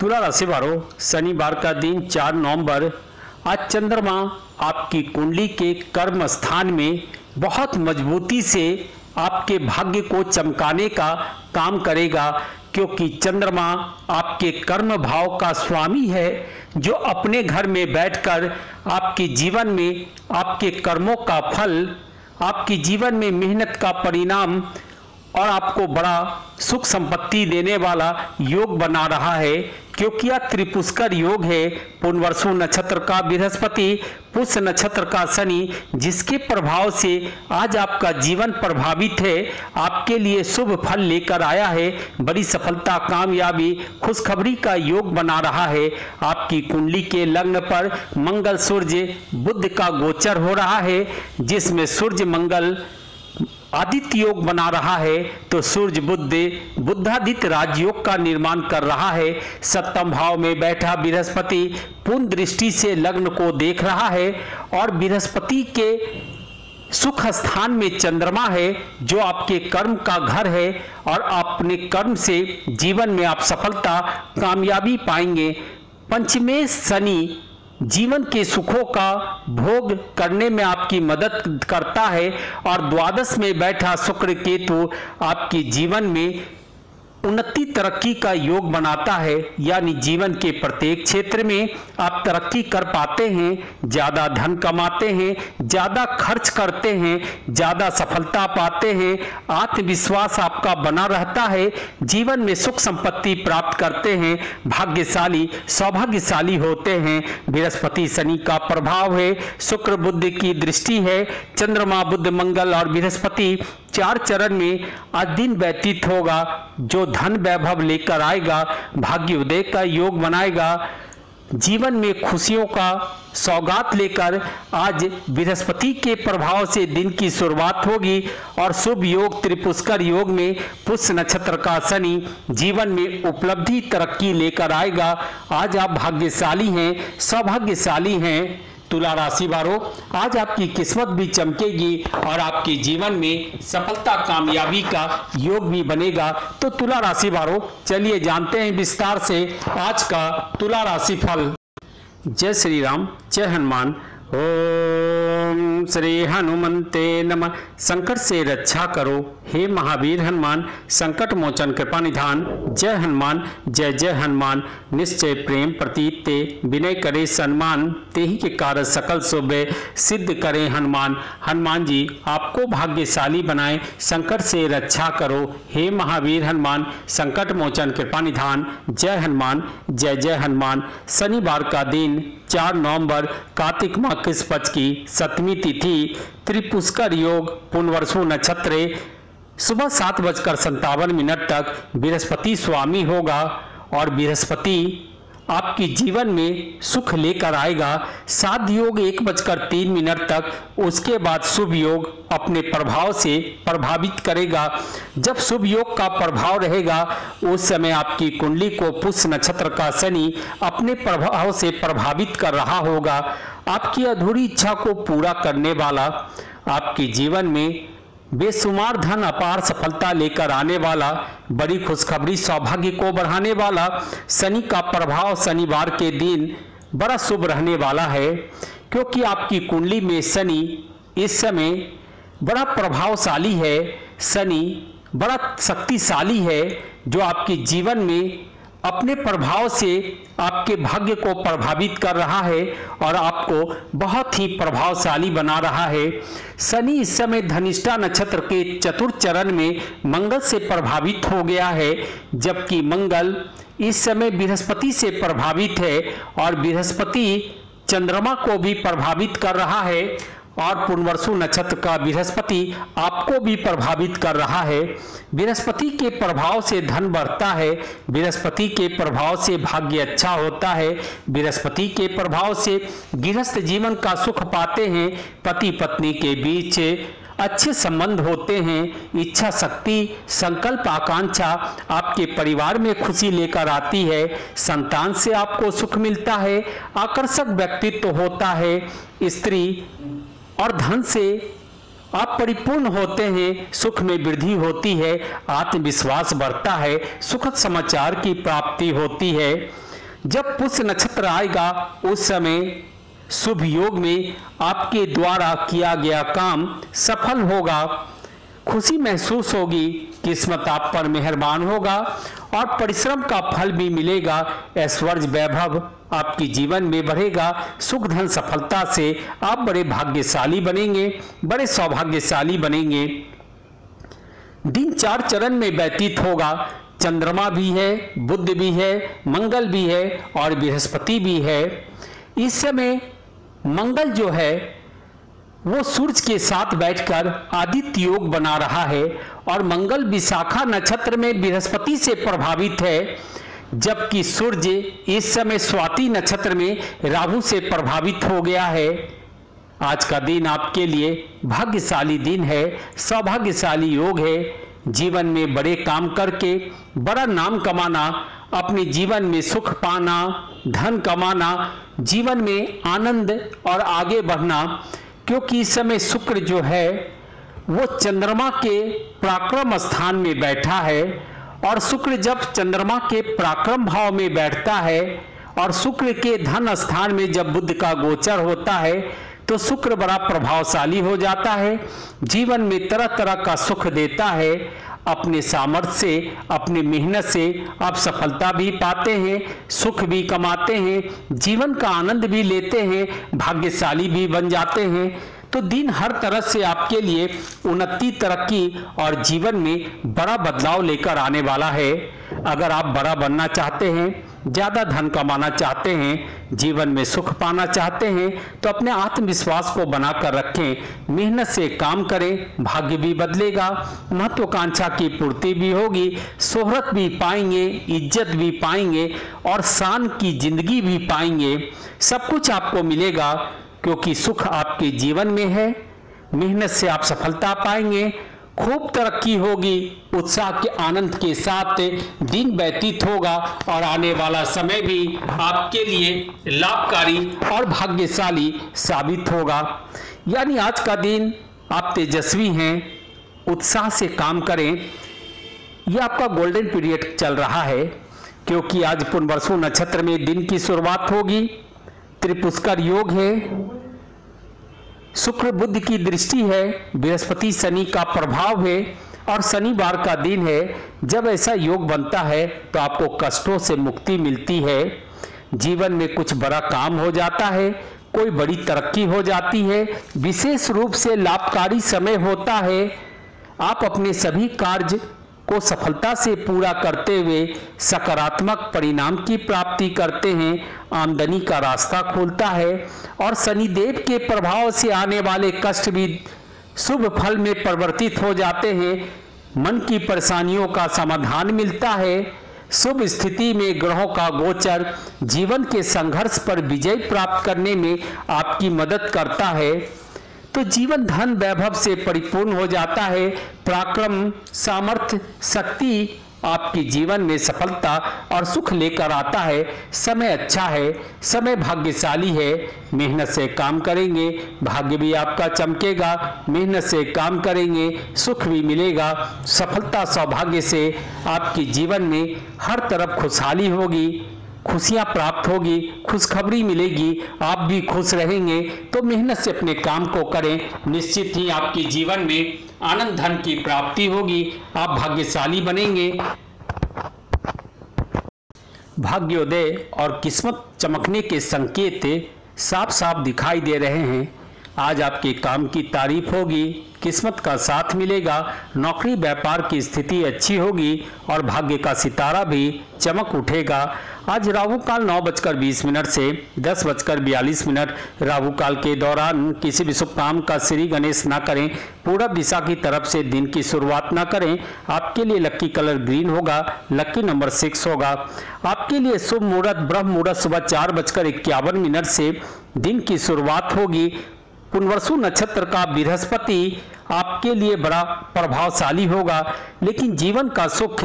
तुला राशि वालों शनिवार का दिन चार नवंबर। आज चंद्रमा आपकी कुंडली के कर्म स्थान में बहुत मजबूती से आपके भाग्य को चमकाने का काम करेगा, क्योंकि चंद्रमा आपके कर्म भाव का स्वामी है, जो अपने घर में बैठकर आपके जीवन में आपके कर्मों का फल, आपके जीवन में मेहनत का परिणाम और आपको बड़ा सुख संपत्ति देने वाला योग बना रहा है। क्योंकि यह त्रिपुष्कर योग है। पुनवर्षु नक्षत्र का बृहस्पति, पुष्य नक्षत्र का शनि, जिसके प्रभाव से आज आपका जीवन प्रभावित है। आपके लिए शुभ फल लेकर आया है। बड़ी सफलता, कामयाबी, खुशखबरी का योग बना रहा है। आपकी कुंडली के लग्न पर मंगल, सूर्य बुद्ध का गोचर हो रहा है, जिसमें सूर्य, मंगल आदित्य योग बना रहा है तो सूर्य बुद्ध, बुद्धादित्य राजयोग का निर्माण कर रहा है। सप्तम भाव में बैठा बृहस्पति पूर्ण दृष्टि से लग्न को देख रहा है और बृहस्पति के सुख स्थान में चंद्रमा है, जो आपके कर्म का घर है और अपने कर्म से जीवन में आप सफलता, कामयाबी पाएँगे। पंचमे शनि जीवन के सुखों का भोग करने में आपकी मदद करता है और द्वादश में बैठा शुक्र केतु आपके जीवन में उन्नति तरक्की का योग बनाता है, यानी जीवन के प्रत्येक क्षेत्र में आप तरक्की कर पाते हैं, ज़्यादा धन कमाते हैं, ज़्यादा खर्च करते हैं, ज़्यादा सफलता पाते हैं, आत्मविश्वास आपका बना रहता है, जीवन में सुख संपत्ति प्राप्त करते हैं, भाग्यशाली, सौभाग्यशाली होते हैं। बृहस्पति शनि का प्रभाव है, शुक्र बुद्ध की दृष्टि है, चंद्रमा बुद्ध मंगल और बृहस्पति चार चरण में आज दिन व्यतीत होगा, जो धन वैभव लेकर आएगा, भाग्य उदय का योग बनाएगा। जीवन में खुशियों का सौगात लेकर आज बृहस्पति के प्रभाव से दिन की शुरुआत होगी और शुभ योग त्रिपुष्कर योग में पुष्य नक्षत्र का शनि जीवन में उपलब्धि तरक्की लेकर आएगा। आज आप भाग्यशाली हैं, सौभाग्यशाली हैं। तुला राशि वालों, आज आपकी किस्मत भी चमकेगी और आपके जीवन में सफलता, कामयाबी का योग भी बनेगा। तो तुला राशि वालों, चलिए जानते हैं विस्तार से आज का तुला राशि फल। जय श्री राम, जय हनुमान। ओम श्री हनुमंते नमः। संकट से रक्षा करो। हे महावीर हनुमान, संकट मोचन कृपा निधान। जय हनुमान, जय जय हनुमान। निश्चय प्रेम प्रतीत ते, विनय करे सम्मान ते के कारण सकल शुभ सिद्ध करे हनुमान। हनुमान जी, आपको भाग्यशाली बनाए। संकट से रक्षा करो। हे महावीर हनुमान, संकट मोचन कृपा निधान। जय हनुमान, जय जय हनुमान। शनिवार का दिन, चार नवंबर, कार्तिक माह किस पक्ष की सप्तमी तिथि त्रिपुष्कर योग पुनवर्षु नक्षत्र सुबह सात बजकर संतावन मिनट तक बृहस्पति स्वामी होगा और बृहस्पति आपके जीवन में सुख लेकर आएगा। साध योग एक बजकर तीन मिनट तक, उसके बाद शुभ योग अपने प्रभाव से प्रभावित करेगा। जब शुभ योग का प्रभाव रहेगा, उस समय आपकी कुंडली को पुष्य नक्षत्र का शनि अपने प्रभाव से प्रभावित कर रहा होगा। आपकी अधूरी इच्छा को पूरा करने वाला, आपके जीवन में बेशुमार धन अपार सफलता लेकर आने वाला, बड़ी खुशखबरी सौभाग्य को बढ़ाने वाला, शनि का प्रभाव शनिवार के दिन बड़ा शुभ रहने वाला है, क्योंकि आपकी कुंडली में शनि इस समय बड़ा प्रभावशाली है, शनि बड़ा शक्तिशाली है, जो आपके जीवन में अपने प्रभाव से आपके भाग्य को प्रभावित कर रहा है और आपको बहुत ही प्रभावशाली बना रहा है। शनि इस समय धनिष्ठा नक्षत्र के चतुर्थ चरण में मंगल से प्रभावित हो गया है, जबकि मंगल इस समय बृहस्पति से प्रभावित है और बृहस्पति चंद्रमा को भी प्रभावित कर रहा है। और पुनवर्षु नक्षत्र का बृहस्पति आपको भी प्रभावित कर रहा है। बृहस्पति के प्रभाव से धन बढ़ता है। बृहस्पति के प्रभाव से भाग्य अच्छा होता है। बृहस्पति के प्रभाव से गृहस्थ जीवन का सुख पाते हैं। पति पत्नी के बीच अच्छे संबंध होते हैं। इच्छा शक्ति, संकल्प आकांक्षा आपके परिवार में खुशी लेकर आती है। संतान से आपको सुख मिलता है। आकर्षक व्यक्तित्व तो होता है। स्त्री और धन से आप परिपूर्ण होते हैं, सुख में वृद्धि होती है, आत्मविश्वास बढ़ता है, सुखद समाचार की प्राप्ति होती है। जब पुष्य नक्षत्र आएगा, उस समय शुभ योग में आपके द्वारा किया गया काम सफल होगा, खुशी महसूस होगी किस्मत आप पर मेहरबान होगा और परिश्रम का फल भी मिलेगा। ऐश्वर्य वैभव आपके जीवन में बढ़ेगा। सुख धन सफलता से आप बड़े भाग्यशाली बनेंगे, बड़े सौभाग्यशाली बनेंगे। दिन चार चरण में व्यतीत होगा। चंद्रमा भी है बुद्ध भी है, मंगल भी है और बृहस्पति भी है। इस समय मंगल जो है वो सूर्य के साथ बैठकर आदित्य योग बना रहा है और मंगल विशाखा नक्षत्र में बृहस्पति से प्रभावित है, जबकि सूर्य इस समय स्वाति नक्षत्र में राहु से प्रभावित हो गया है। आज का दिन आपके लिए भाग्यशाली दिन है, सौभाग्यशाली योग है। जीवन में बड़े काम करके, बड़ा नाम कमाना, अपने जीवन में सुख पाना, धन कमाना, जीवन में आनंद और आगे बढ़ना क्योंकि इस समय शुक्र जो है, वो चंद्रमा के पराक्रम स्थान में बैठा है और शुक्र जब चंद्रमा के पराक्रम भाव में बैठता है और शुक्र के धन स्थान में जब बुद्ध का गोचर होता है तो शुक्र बड़ा प्रभावशाली हो जाता है, जीवन में तरह तरह का सुख देता है अपने सामर्थ्य से, अपने मेहनत से आप सफलता भी पाते हैं, सुख भी कमाते हैं, जीवन का आनंद भी लेते हैं, भाग्यशाली भी बन जाते हैं। तो दिन हर तरह से आपके लिए उन्नति, तरक्की और जीवन में बड़ा बदलाव लेकर आने वाला है। अगर आप बड़ा बनना चाहते हैं ज़्यादा धन कमाना चाहते हैं, जीवन में सुख पाना चाहते हैं तो अपने आत्मविश्वास को बनाकर रखें, मेहनत से काम करें, भाग्य भी बदलेगा, महत्वाकांक्षा की पूर्ति भी होगी, शोहरत भी पाएँगे, इज़्ज़त भी पाएँगे और शान की ज़िंदगी भी पाएँगे। सब कुछ आपको मिलेगा, क्योंकि सुख आपके जीवन में है, मेहनत से आप सफलता पाएँगे खूब तरक्की होगी, उत्साह के आनंद के साथ दिन व्यतीत होगा और आने वाला समय भी आपके लिए लाभकारी और भाग्यशाली साबित होगा। यानी आज का दिन आप तेजस्वी हैं, उत्साह से काम करें। यह आपका गोल्डन पीरियड चल रहा है, क्योंकि आज पुनवर्षु नक्षत्र में दिन की शुरुआत होगी, त्रिपुष्कर योग है शुक्र बुद्ध की दृष्टि है, बृहस्पति शनि का प्रभाव है और शनिवार का दिन है। जब ऐसा योग बनता है तो आपको कष्टों से मुक्ति मिलती है। जीवन में कुछ बड़ा काम हो जाता है, कोई बड़ी तरक्की हो जाती है, विशेष रूप से लाभकारी समय होता है। आप अपने सभी कार्य को सफलता से पूरा करते हुए सकारात्मक परिणाम की प्राप्ति करते हैं, आमदनी का रास्ता खोलता है और शनिदेव के प्रभाव से आने वाले कष्ट भी शुभ फल में परिवर्तित हो जाते हैं। मन की परेशानियों का समाधान मिलता है। शुभ स्थिति में ग्रहों का गोचर जीवन के संघर्ष पर विजय प्राप्त करने में आपकी मदद करता है। तो जीवन धन वैभव से परिपूर्ण हो जाता है। पराक्रम, सामर्थ्य, शक्ति आपके जीवन में सफलता और सुख लेकर आता है। समय अच्छा है, समय भाग्यशाली है। मेहनत से काम करेंगे, भाग्य भी आपका चमकेगा। मेहनत से काम करेंगे, सुख भी मिलेगा। सफलता सौभाग्य से आपके जीवन में हर तरफ़ खुशहाली होगी। खुशियाँ प्राप्त होगी, खुशखबरी मिलेगी, आप भी खुश रहेंगे। तो मेहनत से अपने काम को करें। निश्चित ही आपके जीवन में आनंद, धन की प्राप्ति होगी। आप भाग्यशाली बनेंगे। भाग्योदय और किस्मत चमकने के संकेत साफ़ साफ़ दिखाई दे रहे हैं। आज आपके काम की तारीफ़ होगी, किस्मत का साथ मिलेगा, नौकरी व्यापार की स्थिति अच्छी होगी और भाग्य का सितारा भी चमक उठेगा। आज राहु काल नौ बजकर बीस मिनट से दस बजकर बयालीस मिनट राहु काल के दौरान किसी भी शुभ काम का श्री गणेश ना करें पूरब दिशा की तरफ़ से दिन की शुरुआत ना करें, आपके लिए लक्की कलर ग्रीन होगा लक्की नंबर सिक्स होगा। आपके लिए शुभ मुहूर्त, ब्रह्म मुहूर्त सुबह चार बजकर इक्यावन मिनट से दिन की शुरुआत होगी पुनवर्सु नक्षत्र का बृहस्पति आपके लिए बड़ा प्रभावशाली होगा लेकिन जीवन का सुख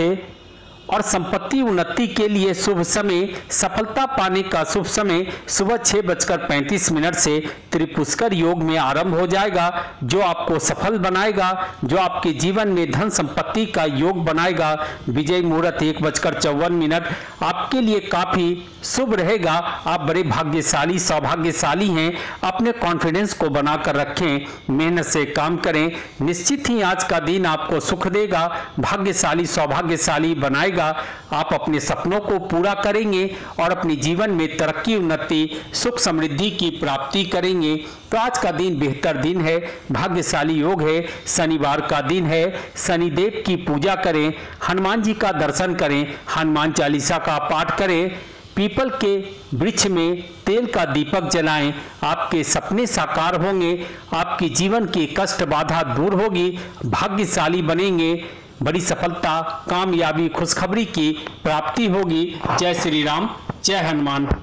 और संपत्ति उन्नति के लिए शुभ समय, सफलता पाने का शुभ समय, सुबह छह बजकर पैंतीस मिनट से त्रिपुष्कर योग में आरंभ हो जाएगा, जो आपको सफल बनाएगा, जो आपके जीवन में धन संपत्ति का योग बनाएगा। विजय मुहूर्त एक बजकर चौवन मिनट। आपके लिए काफ़ी शुभ रहेगा। आप बड़े भाग्यशाली, सौभाग्यशाली हैं। अपने कॉन्फिडेंस को बनाकर रखें। मेहनत से काम करें। निश्चित ही आज का दिन आपको सुख देगा। भाग्यशाली, सौभाग्यशाली बनाएगा। आप अपने सपनों को पूरा करेंगे और अपने जीवन में तरक्की, उन्नति, सुख समृद्धि की प्राप्ति करेंगे। तो आज का दिन बेहतर दिन है, भाग्यशाली योग है, शनिवार का दिन है, शनिदेव की पूजा करें, हनुमान जी का दर्शन करें, हनुमान चालीसा का पाठ करें, पीपल के वृक्ष में तेल का दीपक जलाएँ, आपके सपने साकार होंगे, आपके जीवन की कष्ट बाधा दूर होगी, भाग्यशाली बनेंगे। बड़ी सफलता कामयाबी खुशखबरी की प्राप्ति होगी। जय श्री राम जय हनुमान।